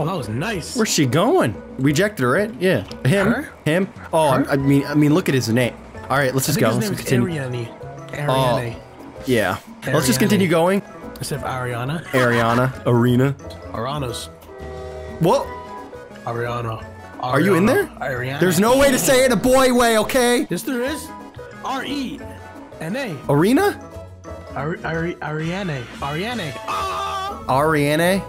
Oh, that was nice. Where's she going? Rejected her, right? Yeah. Him. Her? Him. Oh, I, I mean, I mean, look at his name. All right, let's just go. his Let's just continue. Ariane. Ariane. Yeah. Let's just continue going. Instead of Ariana. Ariana, Arena. Ariana's. What? Ariana. Are you in there? Ariana. There's no way to say it a boy way, okay? Yes, there is. R E N A. Arena? Ari- Ari- Ariane. Ariane. Ah! Ariane?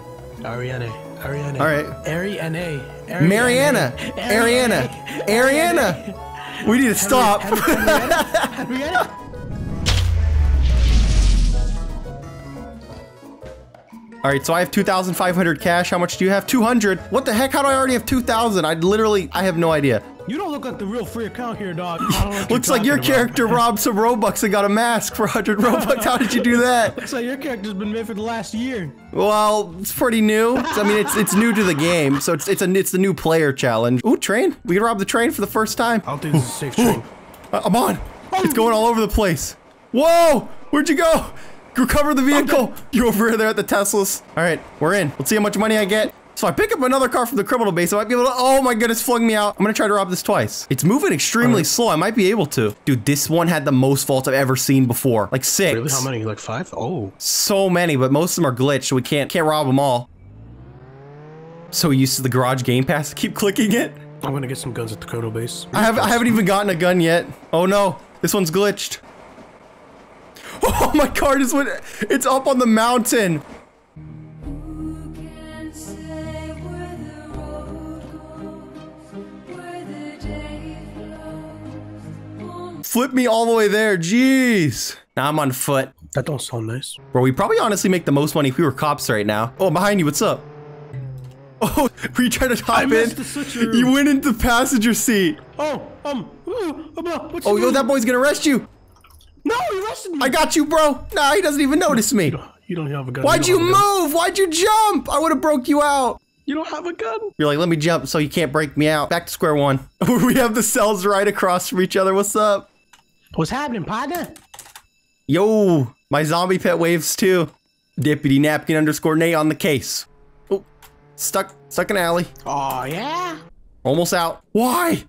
Ariane. Ariane. All right. Ariane. Mariana. Ariana. Ariana. We need to stop. Ariana. All right, so I have 2,500 cash. How much do you have? 200. What the heck? How do I already have 2,000? I literally, I have no idea. You don't look like the real free account here, dog. I don't know what Looks like your about. character robbed some Robux and got a mask for 100 Robux. How did you do that? Looks like your character's been made for the last year. Well, it's pretty new. I mean, it's it's new to the game, so it's it's a it's the new player challenge. Ooh, train. We can rob the train for the first time. I'll don't think this is safe train. Uh, I'm on. It's going all over the place. Whoa! Where'd you go? Recover the vehicle. You over there at the Teslas. All right, we're in. Let's see how much money I get. So I pick up another car from the criminal base. I might be able to. Oh my goodness, flung me out. I'm gonna try to rob this twice. It's moving extremely slow. I might be able to. Dude, this one had the most faults I've ever seen before. Like six. Really? How many? Like five? Oh. So many, but most of them are glitched, so we can't can't rob them all. So we used to the garage game pass. To keep clicking it. I'm gonna get some guns at the Kodo base. I have I haven't even gotten a gun yet. Oh no, this one's glitched. Oh my car just went. It's up on the mountain. Flows? Flip me all the way there. Jeez. Now I'm on foot. That don't sound nice. Bro, we probably honestly make the most money if we were cops right now. Oh, behind you. What's up? Oh, were you trying to hop in? missed the switcheroo. You went into the passenger seat. Oh, um, uh, uh, what's Oh, yo, that boy's gonna arrest you. No, he arrested me. I got you, bro. Nah, he doesn't even notice me. You don't have a gun. Why'd don't you gun. move? Why'd you jump? I would have broke you out. You don't have a gun. You're like, let me jump so you can't break me out. Back to square one. we have the cells right across from each other. What's up? What's happening, partner? Yo, my zombie pet waves too. Deputy napkin underscore Nate on the case. Oh, stuck, stuck in alley. Oh yeah. Almost out. Why?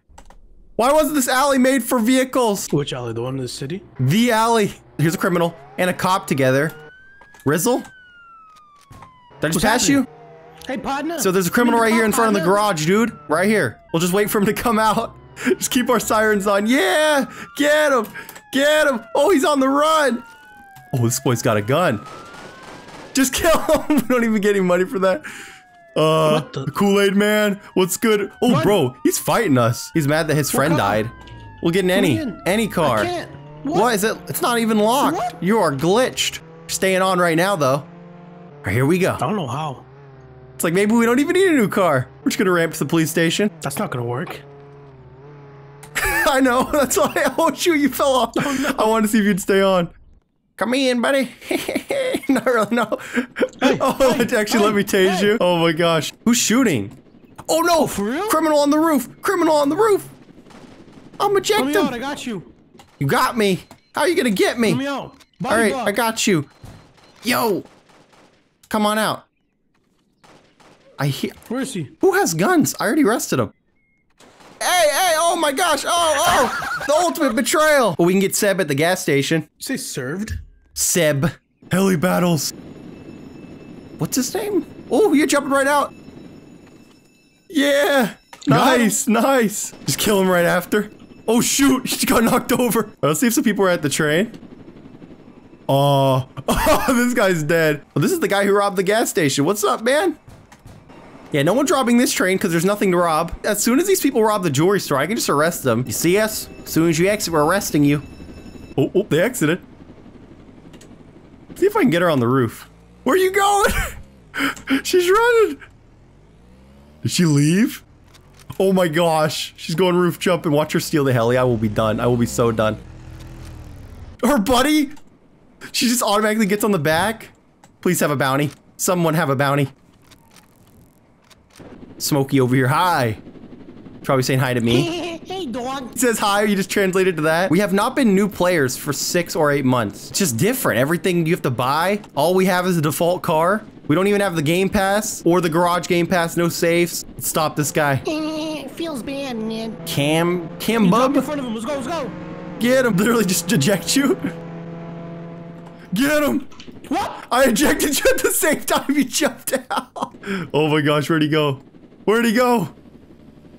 Why wasn't this alley made for vehicles? Which alley? The one in the city? The alley. Here's a criminal and a cop together. Rizzle? Did I just What's pass happening? you? Hey, partner. So there's a criminal right here in front of the garage, dude. Right here. We'll just wait for him to come out. Just keep our sirens on. Yeah! Get him! Get him! Oh, he's on the run! Oh, this boy's got a gun. Just kill him. we don't even get any money for that. Uh, Kool-Aid man, what's good? Oh, Run. bro, he's fighting us. He's mad that his friend died. We'll get in any, in. any car. I can't. What is it? It's not even locked. What? You are glitched. Staying on right now, though. All right, here we go. I don't know how. It's like maybe we don't even need a new car. We're just gonna ramp to the police station. That's not gonna work. I know. That's why. Oh shoot, you fell off. Oh, I wanted to see if you'd stay on. Come in, buddy. Not really. No. oh, it actually let me tase hey. you. Oh my gosh. Who's shooting? Oh no! for real? Criminal on the roof. Criminal on the roof. I'm Let eject me him. out. I got you. You got me. How are you gonna get me? Let me out. All right, block. I got you. Yo, come on out. I hear. Where is he? Who has guns? I already arrested him. Hey, hey, oh my gosh, oh, oh, the ultimate betrayal. Oh, we can get Seb at the gas station. You say served? Seb. Heli battles. What's his name? Oh, you're jumping right out. Yeah. Got him. Nice, nice. Just kill him right after. Oh shoot, he just got knocked over. Let's see if some people are at the train. Oh, oh this guy's dead. Well, this is the guy who robbed the gas station. What's up, man? Yeah, no one's robbing this train because there's nothing to rob. As soon as these people rob the jewelry store, I can just arrest them. You see us? As soon as you exit, we're arresting you. Oh, oh, they exited. See if I can get her on the roof. Where are you going? She's running. Did she leave? Oh my gosh. She's going roof jumping. Watch her steal the heli. I will be done. I will be so done. Her buddy? She just automatically gets on the back. Please have a bounty. Someone have a bounty. Smokey over here. Hi. Probably saying hi to me. hey, dog. It says hi, you just translated to that. We have not been new players for six or eight months. It's just different. Everything you have to buy. All we have is a default car. We don't even have the Game Pass or the Garage Game Pass. No safes. Let's stop this guy. Feels bad, man. Cam, Cam You drop in Bub, front of him. Let's go. Let's go. get him. Literally just eject you. Get him. What? I ejected you at the same time you jumped out. Oh my gosh, where'd he go? Where'd he go?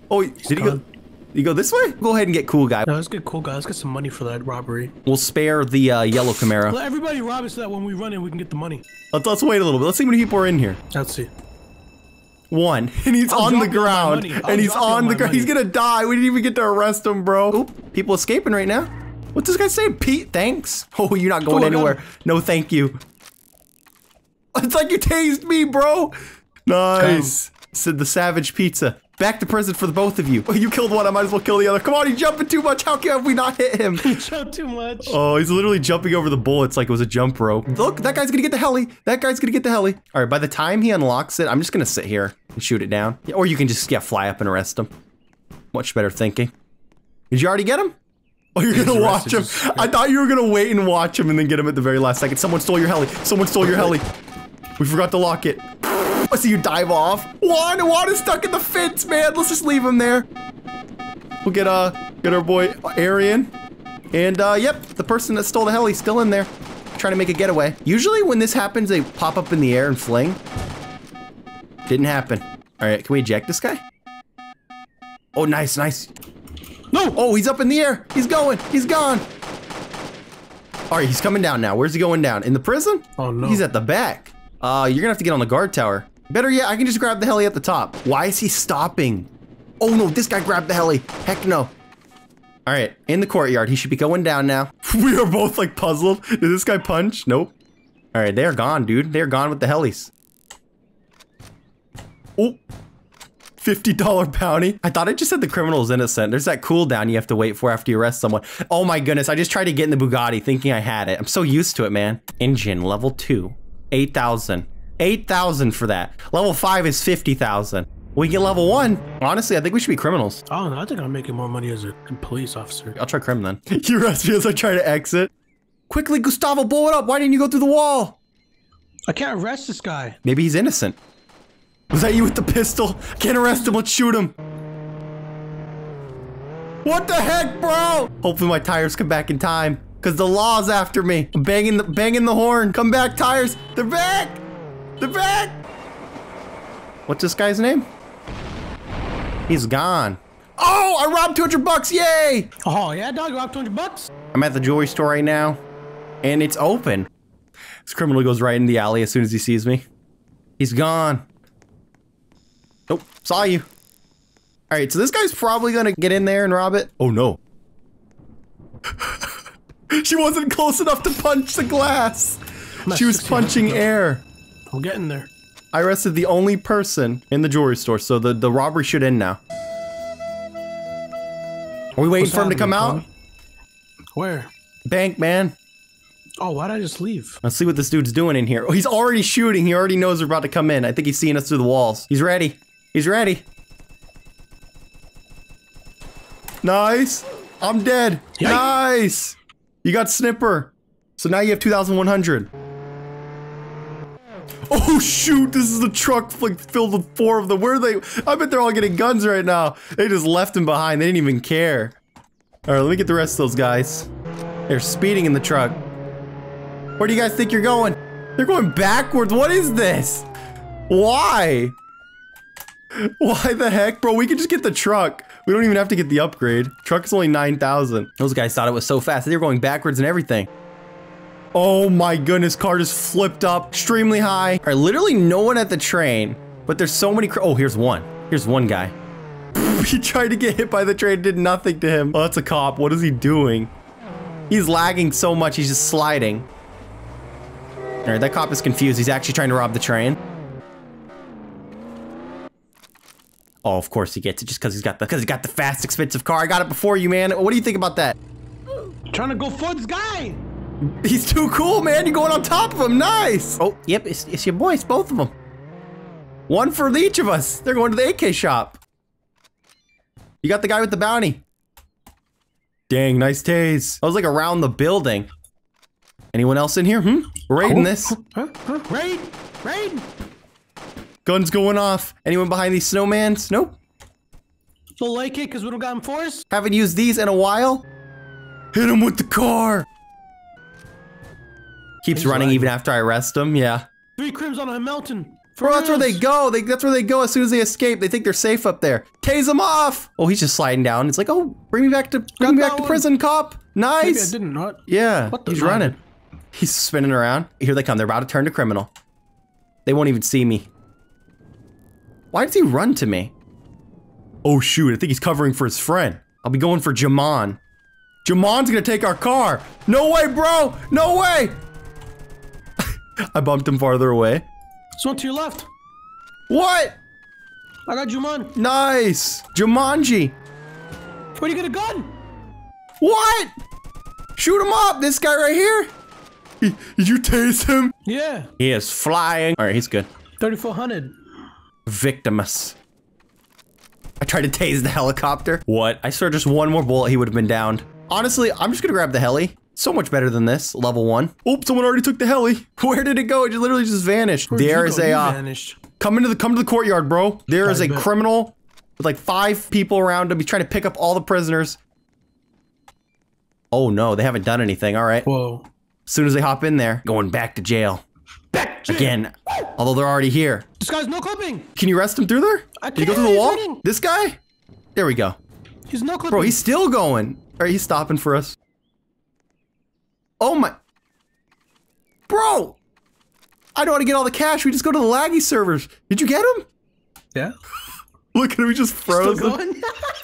Oh, did he go? gone. Did he go this way? Go ahead and get cool guy. No, let's get cool guys. Let's get some money for that robbery. We'll spare the uh, yellow Camaro. Let everybody rob us so that when we run in, we can get the money. Let's, let's wait a little bit. Let's see how many people are in here. Let's see. One, and he's I'll on the drop you all my ground, and he's drop you all on the ground. He's gonna die. We didn't even get to arrest him, bro. Oop, people escaping right now. What's this guy saying? Pete, thanks. Oh, you're not going Cool, anywhere. No, thank you. It's like you tased me, bro. Nice. Said the savage pizza. Back to prison for the both of you. Oh, you killed one. I might as well kill the other. Come on, he's jumping too much. How can we not hit him? Show too much. Oh, he's literally jumping over the bullets like it was a jump rope. Look, that guy's gonna get the heli. That guy's gonna get the heli. All right, by the time he unlocks it, I'm just gonna sit here and shoot it down. Yeah, or you can just, yeah, fly up and arrest him. Much better thinking. Did you already get him? Oh, you're gonna watch him. just- I thought you were gonna wait and watch him and then get him at the very last second. Someone stole your heli. Someone stole your heli. We forgot to lock it. I see you dive off. Juan, Juan is stuck in the fence, man. Let's just leave him there. We'll get uh get our boy Arian. And uh yep, the person that stole the heli's still in there. Trying to make a getaway. Usually when this happens, they pop up in the air and fling. Didn't happen. Alright, can we eject this guy? Oh nice, nice. No. Oh, he's up in the air. He's going. He's gone. All right, he's coming down now. Where's he going down? In the prison? Oh, no. He's at the back. Uh, you're gonna have to get on the guard tower. Better yet, I can just grab the heli at the top. Why is he stopping? Oh no, this guy grabbed the heli. Heck no. All right, in the courtyard. He should be going down now. we are both like puzzled. Did this guy punch? Nope. All right, they're gone, dude. They're gone with the helis. Oh, $50 bounty. I thought it just said the criminal is innocent. There's that cooldown you have to wait for after you arrest someone. Oh my goodness, I just tried to get in the Bugatti thinking I had it. I'm so used to it, man. Engine, level 2, 8,000. 8,000 for that. Level 5 is 50,000. We get level 1. Honestly, I think we should be criminals. Oh no, I think I'm making more money as a police officer. I'll try crim then. you arrest me as I try to exit. Quickly, Gustavo, blow it up. Why didn't you go through the wall? I can't arrest this guy. Maybe he's innocent. Was that you with the pistol? Can't arrest him. Let's shoot him. What the heck, bro? Hopefully my tires come back in time. Cause the law's after me. I'm banging the banging the horn. Come back, tires. They're back. They're back. What's this guy's name? He's gone. Oh, I robbed 200 bucks. Yay. Oh yeah, dog, you robbed 200 bucks. I'm at the jewelry store right now, and it's open. This criminal goes right in the alley as soon as he sees me. He's gone. Nope, saw you. All right, so this guy's probably gonna get in there and rob it. Oh no. she wasn't close enough to punch the glass. She was punching air. I'm getting there. I arrested the only person in the jewelry store, so the, the robbery should end now. Are we waiting What's for him to come out? Where? Bank, man. Oh, why'd I just leave? Let's see what this dude's doing in here. Oh, he's already shooting. He already knows we're about to come in. I think he's seeing us through the walls. He's ready. He's ready. Nice. I'm dead. Yikes. Nice. You got Snipper. So now you have 2,100. Oh shoot, this is the truck like filled with four of them. Where are they? I bet they're all getting guns right now. They just left them behind. They didn't even care. All right, let me get the rest of those guys. They're speeding in the truck. Where do you guys think you're going? They're going backwards. What is this? Why? Why the heck, bro? We could just get the truck. We don't even have to get the upgrade. Truck is only 9,000. Those guys thought it was so fast. They were going backwards and everything. Oh my goodness, car just flipped up extremely high. All right, literally no one at the train, but there's so many. Oh, here's one. Here's one guy. he tried to get hit by the train, did nothing to him. Oh, that's a cop. What is he doing? He's lagging so much, he's just sliding. All right, that cop is confused. He's actually trying to rob the train. Oh, of course he gets it just because he's got the because he got the fast, expensive car. I got it before you, man. What do you think about that? trying to go for this guy. He's too cool, man. You're going on top of him. Nice. Oh, yep. It's, it's your boys, both of them. One for each of us. They're going to the AK shop. You got the guy with the bounty. Dang, nice tase. I was like around the building. Anyone else in here? Hmm? We're raiding this. Huh? Huh? Raid! Raid! Guns going off. Anyone behind these snowmans? Nope. Don't like it because we don't got him force. Haven't used these in a while. Hit him with the car. Keeps He's running lagging. even after I arrest him. Yeah. Three crims on a mountain. Bro, that's where they go. They, that's where they go as soon as they escape. They think they're safe up there. Tase them off. Oh, he's just sliding down. It's like, oh, bring me back to bring me back that to one. prison, cop. Maybe I Nice. didn't. What? Yeah, What the he's fuck? running. He's spinning around. Here they come. They're about to turn to criminal. They won't even see me. Why does he run to me? Oh shoot, I think he's covering for his friend. I'll be going for Jamon. Jamon's gonna take our car. No way, bro. No way. I bumped him farther away. There's one to your left. What? I got Juman. Nice. Jumanji. Where'd you get a gun? What? Shoot him up. This guy right here. Did you tase him? Yeah. He is flying. All right, he's good. 3400. Victimus. I tried to tase the helicopter. What? I saw just one more bullet, he would have been downed. Honestly, I'm just gonna grab the heli. So much better than this, level one. Oh, someone already took the heli. Where did it go? It just literally just vanished. Where'd there you is a You uh, vanished. come into the come to the courtyard, bro. There is a bet. criminal with like five people around him. He's trying to pick up all the prisoners. Oh no, they haven't done anything. All right. Whoa. As soon as they hop in there, going back to jail Back jail. again. Although they're already here. This guy's no clipping. Can you arrest him through there? I Did he go through the wall? running. This guy? There we go. He's no clipping. Bro, he's still going. All right, he's stopping for us. Oh my. Bro! I don't want to get all the cash. We just go to the laggy servers. Did you get him? yeah. Look at him. He just froze. him. going?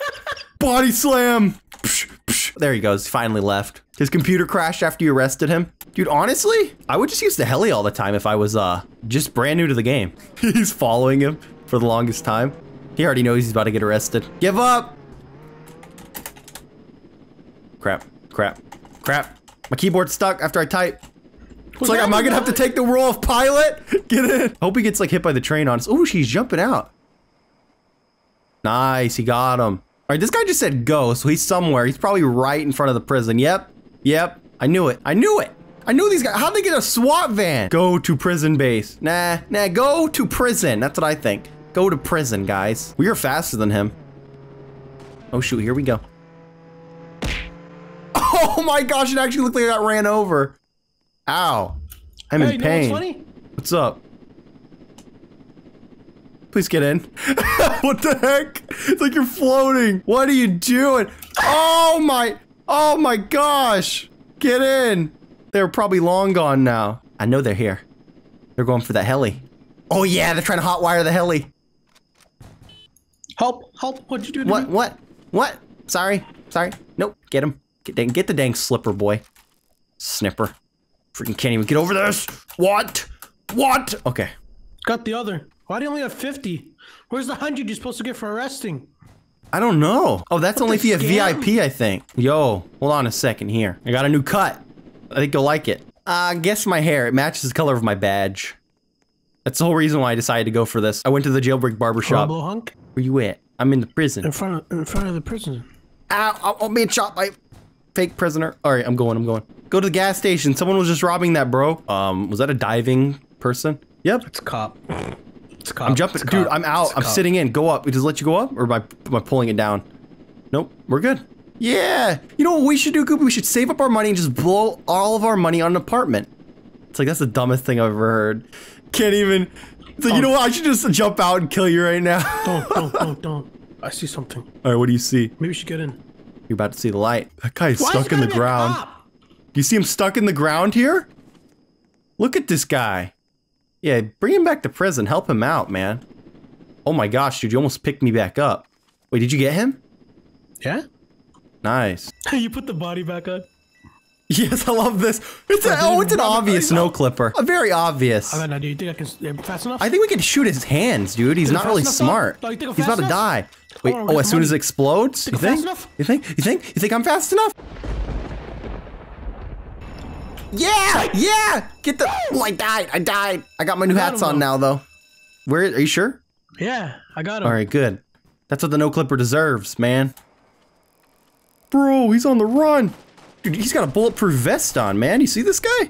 Body slam. Psh, psh. There he goes. Finally left. His computer crashed after you arrested him. Dude, honestly, I would just use the heli all the time if I was uh just brand new to the game. he's following him for the longest time. He already knows he's about to get arrested. Give up. Crap. Crap. Crap. My keyboard's stuck after I type. It's like, am I gonna have to take the role of pilot? Get in. I hope he gets like hit by the train on us. Oh, she's jumping out. Nice, he got him. All right, this guy just said go, so he's somewhere. He's probably right in front of the prison. Yep, yep. I knew it. I knew it. I knew these guys. How'd they get a SWAT van? Go to prison base. Nah, nah, go to prison. That's what I think. Go to prison, guys. We are faster than him. Oh shoot, here we go. Oh my gosh, it actually looked like I got ran over. Ow. I'm Hey, in what's pain. funny? What's up? Please get in. what the heck? It's like you're floating. What are you doing? Oh my, oh my gosh. Get in. They're probably long gone now. I know they're here. They're going for that heli. Oh yeah, they're trying to hotwire the heli. Help! Help! What'd you do to What, me? what, what? Sorry, sorry. Nope, get him. Get, dang, get the dang slipper, boy. Snipper. Freaking can't even get over this. What? What? Okay. Got the other. Why do you only have 50? Where's the 100 you're supposed to get for arresting? I don't know. Oh, that's only if you have? VIP, I think. Yo, hold on a second here. I got a new cut. I think you'll like it. Uh, guess my hair. It matches the color of my badge. That's the whole reason why I decided to go for this. I went to the jailbreak barbershop. Where you at? I'm in the prison. In front of in front of the prison. Ow, I'm being shot by fake prisoner. All right, I'm going, I'm going. Go to the gas station. Someone was just robbing that, bro. Um, was that a diving person? Yep. It's a cop. It's a cop. I'm jumping. It's Dude. I'm out. I'm cop. sitting in. Go up. Does it let you go up? Or am I, am I pulling it down? Nope. We're good. Yeah. You know what we should do, Goopy? We should save up our money and just blow all of our money on an apartment. It's like, that's the dumbest thing I've ever heard. Can't even. It's like, you know what? I should just jump out and kill you right now. Don't, don't, don't, don't. I see something. all right, what do you see? Maybe we should get in. You're about to see the light. That guy's Why is stuck in the gotta be a ground. cop? You see him stuck in the ground here? Look at this guy. Yeah, bring him back to prison. Help him out, man. Oh my gosh, dude, you almost picked me back up. Wait, did you get him? Yeah? Nice. you put the body back on? Yes, I love this. It's a, oh, it's an obvious I- snow clipper. A very obvious. I don't know. Do you think I can fast enough? I think we can shoot his hands, dude. He's Is not really smart. You think I'm He's about fast to die. Wait, on, oh, as the soon as it explodes? Think You think? You think? You think? You think I'm fast enough? Yeah! Yeah! Get the. Oh, I died. I died. I got my new got hats him, on now, though. Where? Are you sure? yeah, I got him. All right, good. That's what the no clipper deserves, man. Bro, he's on the run. Dude, he's got a bulletproof vest on, man. You see this guy?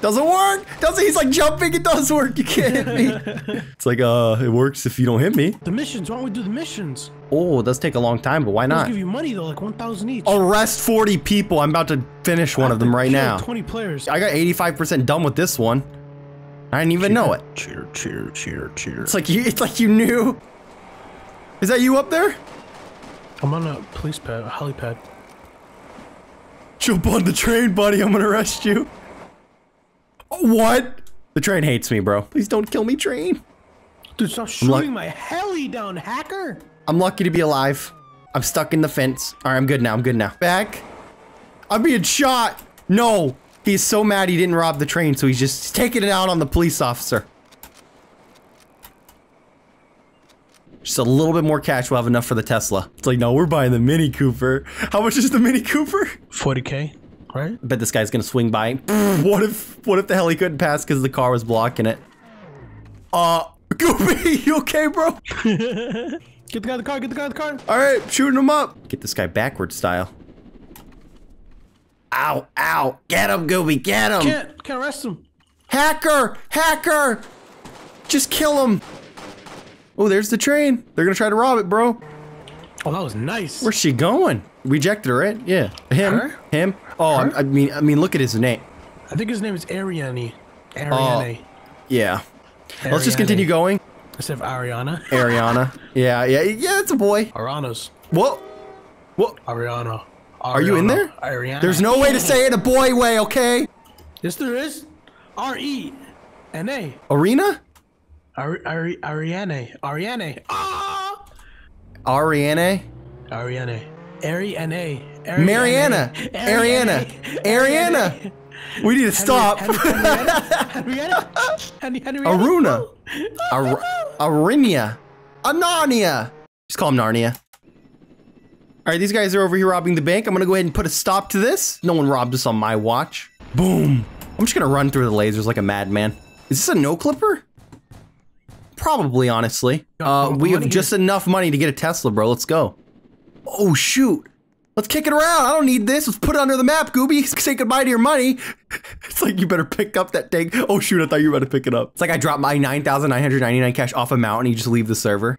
Doesn't work. Doesn't. He's like jumping. It does work. You can't hit me. it's like uh, it works if you don't hit me. The missions. Why don't we do the missions? Oh, it does take a long time, but why not? give you money though, like 1,000 each. Arrest 40 people. I'm about to finish one of them right now. 20 players. I got 85% done with this one. I didn't even know it. Cheer, cheer, cheer, cheer. It's like you. It's like you knew. Is that you up there? I'm on a police pad, a helipad. Jump on the train, buddy. I'm gonna arrest you. What? The train hates me, bro. Please don't kill me, train. Dude, stop luck- shooting my heli down, hacker. I'm lucky to be alive. I'm stuck in the fence. All right, I'm good now. I'm good now. Back. I'm being shot. No. He's so mad he didn't rob the train, so he's just taking it out on the police officer. Just a little bit more cash. We'll have enough for the Tesla. It's like, no, we're buying the Mini Cooper. How much is the Mini Cooper? 40k, right? I bet this guy's gonna swing by. what if what if the heli couldn't pass because the car was blocking it? Uh, Goopy, you okay, bro? Get the guy in the car, get the guy in the car. All right, shooting him up. Get this guy backward style. Ow, ow. Get him, Gooby, get him. Can't, can't arrest him. Hacker, hacker. Just kill him. Oh, there's the train. They're gonna try to rob it, bro. Oh, that was nice. Where's she going? Rejected her, right? Yeah. Him, Her? him. Oh, Her? I, mean, I mean, look at his name. I think his name is Ariane. Ariane. Oh, yeah. Let's just continue going. Instead of Ariana. Ariana. Yeah, yeah, yeah. It's a boy. Ariana's. What? What? Ariana. Are you in there? Ariana. There's no way to say it a boy way, okay? Yes, there is. R E N A. Arena? Ari- Ari- Ariane. Ariane. Ah! Ariane? Ariane. Ariane. Mariana. Ariana. Ariana. We need to stop. Henrietta. Aruna. Ar- Arinia. Anania. Just call him Narnia. All right, these guys are over here robbing the bank. I'm gonna go ahead and put a stop to this. No one robbed us on my watch. Boom. I'm just gonna run through the lasers like a madman. Is this a no clipper? Probably, honestly. Uh, we have just enough money to get a Tesla, bro. Let's go. Oh shoot. Let's kick it around. I don't need this. Let's put it under the map, Gooby. Say goodbye to your money. It's like you better pick up that thing. Oh shoot, I thought you were about to pick it up. It's like I dropped my 9,999 cash off a mountain. You just leave the server.